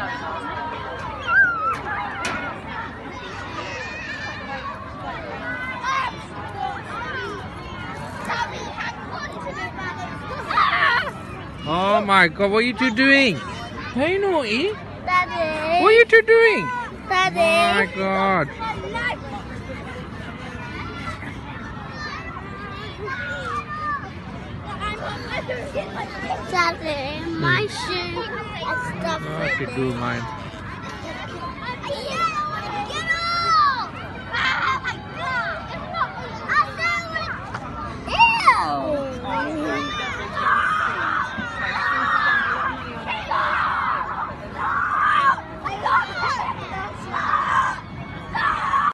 Oh my god, what are you two doing? Hey naughty. Daddy. What are you two doing? Daddy. Oh my god. Daddy, my shoe I it. do mine.